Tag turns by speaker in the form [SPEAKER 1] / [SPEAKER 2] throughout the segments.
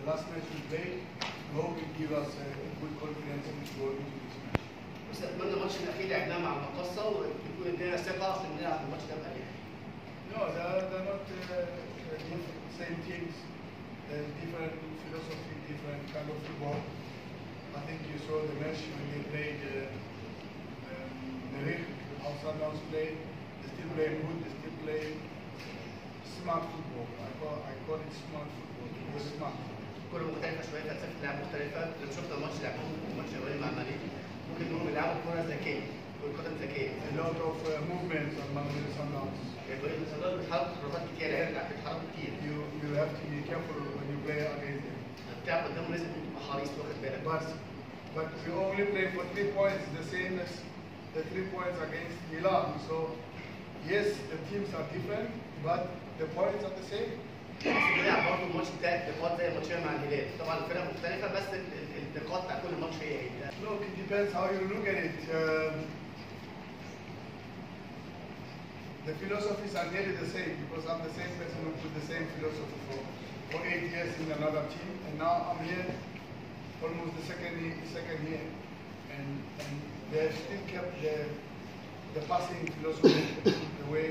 [SPEAKER 1] the last match we played, we hope it give us uh, good confidence in going into this match.
[SPEAKER 2] بس اتمنى الماتش الاخير لعبناه مع المقصه ويكون ادينا ثقه عشان نلعب الماتش ده بأريحية.
[SPEAKER 1] No, they're, they're not uh, uh, different, same teams. There's different philosophy, different kind of football. I think you saw the match when they played uh, um, Merrick, how Sundowns played. They still play good, they still play smart football. I call, I call it smart football. It was smart.
[SPEAKER 2] كل مختلفه شوية فلسفه اللعب مختلفه لما شفنا الماتش اللي لعبوه الماتش الاولاني مع مالي ممكن انهم يلعبوا كره ذكيه والقدم ذكيه
[SPEAKER 1] A lot of uh, movements Mamelodi Sundowns.
[SPEAKER 2] يعني الصندوق بيتحرك تحركات كتير يعني بيتحركوا كتير
[SPEAKER 1] You, you have to be careful when you play against them.
[SPEAKER 2] بتلعب قدامهم لازم تبقى حريص واخد بالك
[SPEAKER 1] But but we only play for three points, the same as the three points against Milan. So yes, the teams are different, but the points are the same.
[SPEAKER 2] بس بنلعب برضه الماتش بتاع النقاط زي الماتشين مع الهلال طبعا الفرق مختلفه بس ال- ال- النقاط بتاع كل ماتش هي هي
[SPEAKER 1] Look, it depends how you look at it. Um, the philosophies are nearly the same because I'm the same person who put the same philosophy for, for eight years in another team, and now I'm here almost the second year, second year, and and they still kept the the passing philosophy, the way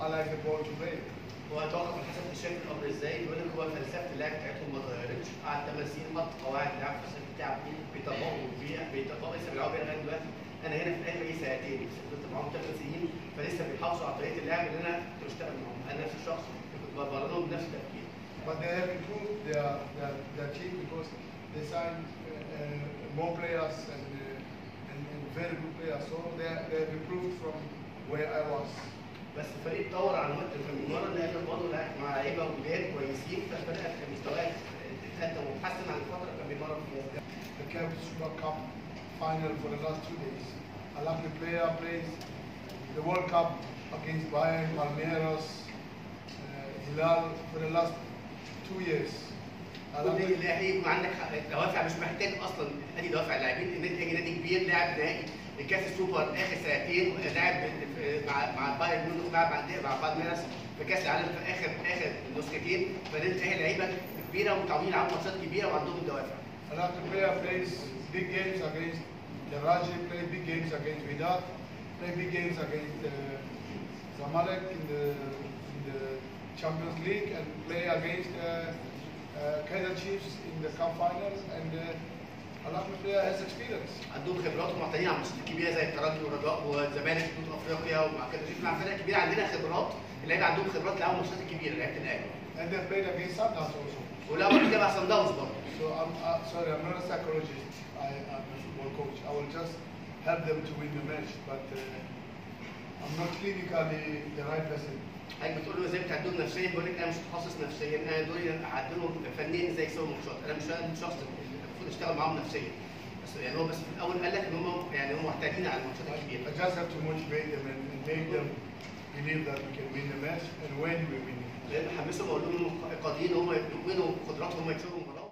[SPEAKER 1] I like the ball to play.
[SPEAKER 2] هو أتوقع من حسب انت شايف الأمر إزاي؟ بيقول لك هو فلسفة اللعب بتاعتهم ما اتغيرتش قعد 8 سنين حط قواعد لعب الفلسفه بتاعه بيطبقوا بيها بيطبقوا لسه بيلعبوا بيها لغاية دلوقتي. أنا هنا في الآخر بقالي سنتين كنت معاهم 8 سنين فلسه بيحافظوا على طريقة اللعب اللي أنا كنت بشتغل معاهم. أنا نفس الشخص كنت بمرنهم بنفس التفكير.
[SPEAKER 1] But they have improved their, their, their team because they signed uh, uh, more players and, uh, and, and very good players. So they, they have improved from where I was.
[SPEAKER 2] بس الفريق اتطور على في المره اللي قبل برضه لعب مع لعيبة وجداد كويسين فالفريق كان مستواه اتقدم واتحسن عن الفترة كان بيمرن فيها
[SPEAKER 1] The Camp Super Cup final for the last two days. A lucky player plays the World Cup against Bayern, Palmeiras, uh, Hilal for the last two years. Lucky-
[SPEAKER 2] الاهلي عندك دوافع مش محتاج أصلا ادي دوافع لاعبين إن أنت تيجي نادي كبير لاعب نهائي لكاس السوبر آخر سنتين ولعب مع بايرن ميونخ لعب مع بايرن ميونخ في كاس العالم في اخر آخر نسختين فانت اهي لعيبة كبيرة ومتعودين على ماتشات كبيرة وعندهم الدوافع.
[SPEAKER 1] أنا كنت play plays big games against الرجاء play big games against وداد play big games against زمالك in the Champions League and play against Kaizer Chiefs in the cup finals and
[SPEAKER 2] عندهم خبرات ومعتمدين على الماتشات الكبيرة زي الترجي والرجاء والزمالك في بطولة أفريقيا ومع كده مع فرق كبيره عندنا خبرات اللعيبة عندهم خبرات لعبوا الماتشات الكبيره لعيبة الأهلي
[SPEAKER 1] And they played against Sundowns also.
[SPEAKER 2] ولعبوا كده مع سان داونز برضه
[SPEAKER 1] So I'm uh, sorry, I'm not a psychologist. I, I'm a football coach. I will just help them to win the match, but uh, I'm not clinically the right person.
[SPEAKER 2] حضرتك بتقول له إزاي بتعدلهم نفسيا بيقول لك أنا مش متخصص نفسيا أنا دوري اعدلهم فنيا إزاي يكسبوا ماتشات أنا مش أنا اشتغل معاهم نفسيا. بس يعني هو بس في الأول قال لك إن هم يعني هم محتاجين على الماتشات.
[SPEAKER 1] I
[SPEAKER 2] الكبيره
[SPEAKER 1] just have to motivate them and, make them believe that we can win the match and when we win it.
[SPEAKER 2] واقول لهم قادرين هم يؤمنوا بقدراتهم هم يكسبوا المباراة.